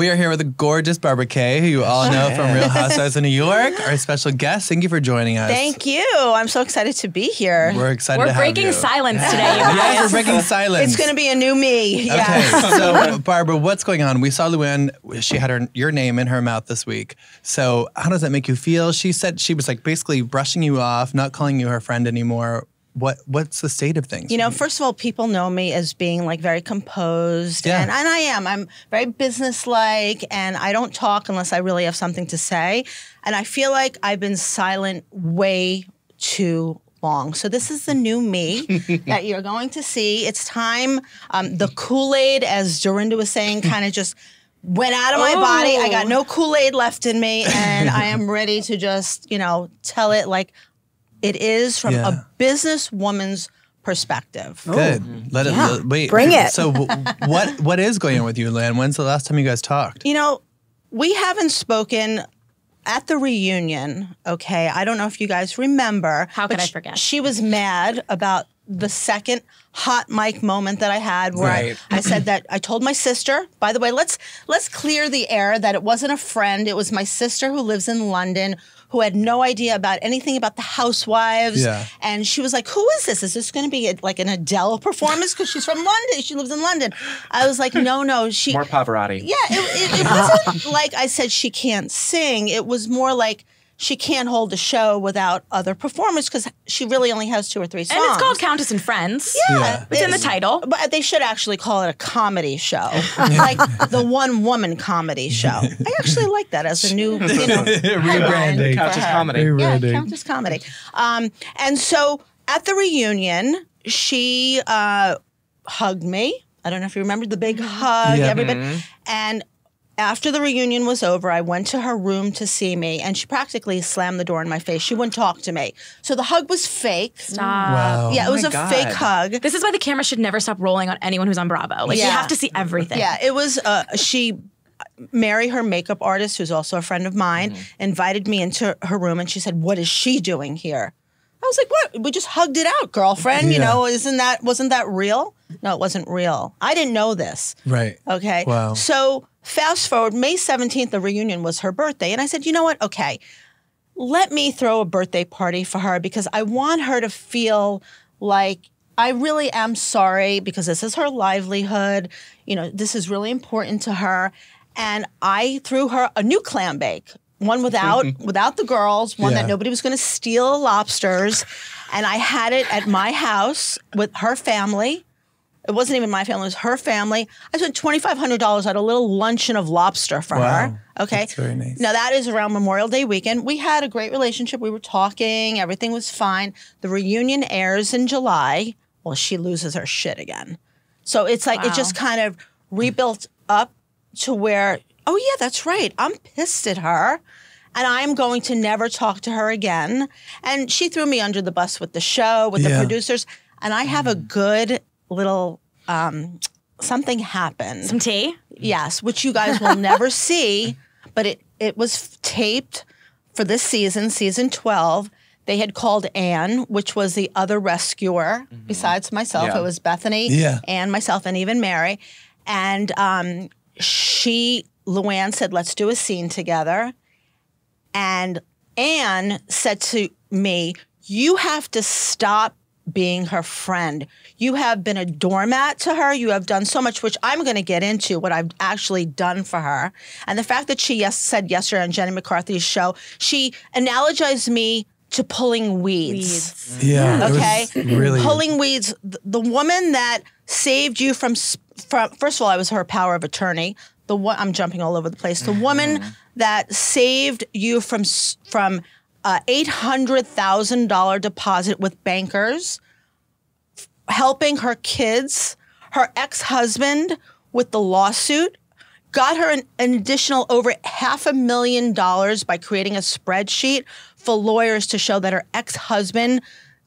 We are here with the gorgeous Barbara Kay, who you all know from Real Housewives of New York. Our special guest. Thank you for joining us. Thank you. I'm so excited to be here. We're excited We're to have breaking silence today, you guys. Yes, we're breaking silence. It's going to be a new me. Okay, so Barbara, what's going on? We saw Luann; she had her your name in her mouth this week. So how does that make you feel? She said she was like basically brushing you off, not calling you her friend anymore. What what's the state of things? You know, first of all, people know me as being like very composed, Yeah. and, and I am. I'm very businesslike, and I don't talk unless I really have something to say. And I feel like I've been silent way too long. So this is the new me that you're going to see. It's time. Um, the Kool Aid, as Dorinda was saying, kind of just went out of my body. I got no Kool Aid left in me, and I am ready to just, you know, tell it like it is from Yeah. a businesswoman's perspective. Oh. Good. Mm-hmm. Let it Yeah. let- wait. Bring it. So w- what what is going on with you, Luann? When's the last time you guys talked? You know, we haven't spoken at the reunion, okay? I don't know if you guys remember. How could I forget? She was mad about the second hot mic moment that I had where Right. I, I said that I told my sister, by the way, let's let's clear the air that it wasn't a friend, it was my sister who lives in London who had no idea about anything about the housewives Yeah. and she was like, "Who is this? Is this going to be a, like an Adele performance because she's from London? She lives in London." I was like, "No, no, she More Pavarotti. yeah, it, it, it wasn't like I said she can't sing. It was more like she can't hold a show without other performers because she really only has two or three songs. And it's called Countess and Friends. Yeah. It's in the title. But they should actually call it a comedy show, like the one woman comedy show. I actually like that as a new, you know, Rebranding. headline for Countess her. comedy. Yeah, Rebranding. Countess comedy. Um, and so at the reunion, she uh, hugged me. I don't know if you remember the big hug, Yeah. everybody. And after the reunion was over, I went to her room to see me, and she practically slammed the door in my face. She wouldn't talk to me. So the hug was fake. Stop. Wow. Yeah, it was my a God. fake hug. This is why the camera should never stop rolling on anyone who's on Bravo. Like you have to see everything. Yeah, it was. Uh, she, Mary, her makeup artist, who's also a friend of mine, invited me into her room, and she said, "What is she doing here?" I was like, "What? We just hugged it out, girlfriend. You know, isn't that wasn't that real? No, it wasn't real. I didn't know this. Right. Okay. Wow. So fast forward, May 17th, the reunion was her birthday. And I said, you know what? Okay, let me throw a birthday party for her because I want her to feel like I really am sorry because this is her livelihood. You know, this is really important to her. And I threw her a new clam bake. One without without the girls, one Yeah. that nobody was going to steal lobsters, and I had it at my house with her family. It wasn't even my family; it was her family. I spent twenty five hundred dollars at a little luncheon of lobster for Wow. her. Okay, That's very nice. Now that is around Memorial Day weekend. We had a great relationship. We were talking. Everything was fine. The reunion airs in July. Well, she loses her shit again. So it's like it just kind of rebuilt up to where, oh yeah, that's right. I'm pissed at her. And I'm going to never talk to her again. And she threw me under the bus with the show, with the producers. And I have a mm. good little um, something happened. Some tea. Yes, which you guys will never see, but it it was taped for this season, season 12. They had called Anne, which was the other rescuer besides myself. Yeah. It was Bethany, Yeah. Anne, myself, and even Mary. And um, she, Luann said, let's do a scene together. And Anne said to me, You have to stop being her friend. You have been a doormat to her. You have done so much, which I'm going to get into what I've actually done for her. And the fact that she yes, said yesterday on Jenny McCarthy's show, she analogized me to pulling weeds. Yeah. it Okay, really. pulling weeds. th- The woman that saved you from, from first of all, I was her power of attorney. The one I'm jumping all over the place. The mm-hmm. woman that saved you from from uh, eight hundred thousand dollar deposit with bankers, helping her kids, her ex husband with the lawsuit. Got her an, an additional over half a million dollars by creating a spreadsheet for lawyers to show that her ex husband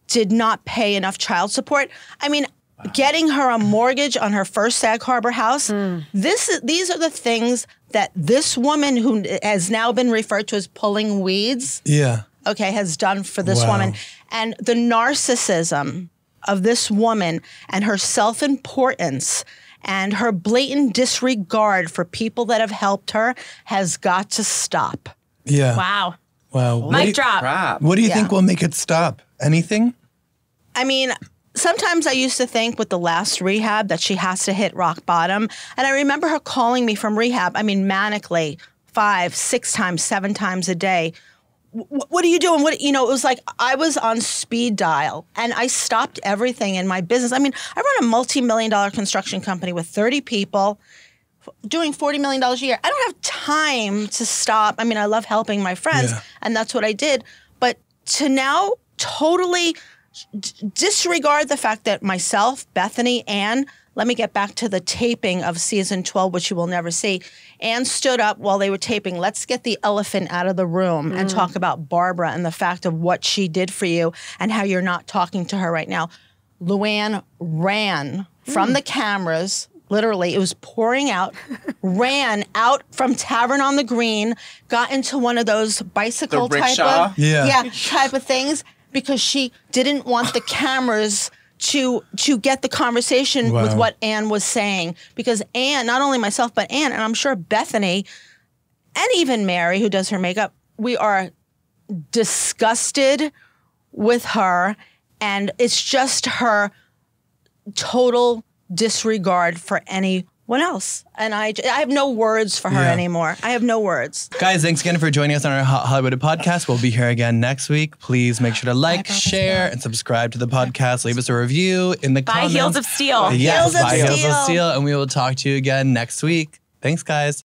did not pay enough child support. I mean, getting her a mortgage on her first Sag Harbor house. Hmm. This these are the things that this woman who has now been referred to as pulling weeds, yeah. okay, has done for this Wow. woman. And the narcissism of this woman and her self-importance And her blatant disregard for people that have helped her has got to stop. Yeah. Wow. Wow. What do you, Mic drop. What do you Yeah. think will make it stop? Anything? I mean, sometimes I used to think with the last rehab that she has to hit rock bottom. And I remember her calling me from rehab, I mean, manically, five, six times, seven times a day. What are you doing? What you know? It was like I was on speed dial, and I stopped everything in my business. I mean, I run a multi-million dollar construction company with thirty people, doing forty million dollars a year. I don't have time to stop. I mean, I love helping my friends, Yeah. and that's what I did. But to now totally d- disregard the fact that myself, Bethany, and let me get back to the taping of season 12, which you will never see. Ann stood up while they were taping. Let's get the elephant out of the room and mm. talk about Barbara and the fact of what she did for you and how you're not talking to her right now. Luann ran from mm. the cameras. Literally, it was pouring out, ran out from Tavern on the Green, got into one of those bicycle type of Yeah. yeah, type of things because she didn't want the cameras to to get the conversation with what Anne was saying. Because Anne, not only myself but Anne, and I'm sure Bethany, and even Mary, who does her makeup, we are disgusted with her, and it's just her total disregard for anyone else. And I, I have no words for her Yeah. anymore. I have no words. Guys, thanks again for joining us on our Ho- Hollywood podcast. We'll be here again next week. Please make sure to like, share, and subscribe to the podcast. Leave us a review in the Buy comments. Heels of Steel. Yes, Heels of buy Heels of Steel. Steel. And we will talk to you again next week. Thanks, guys.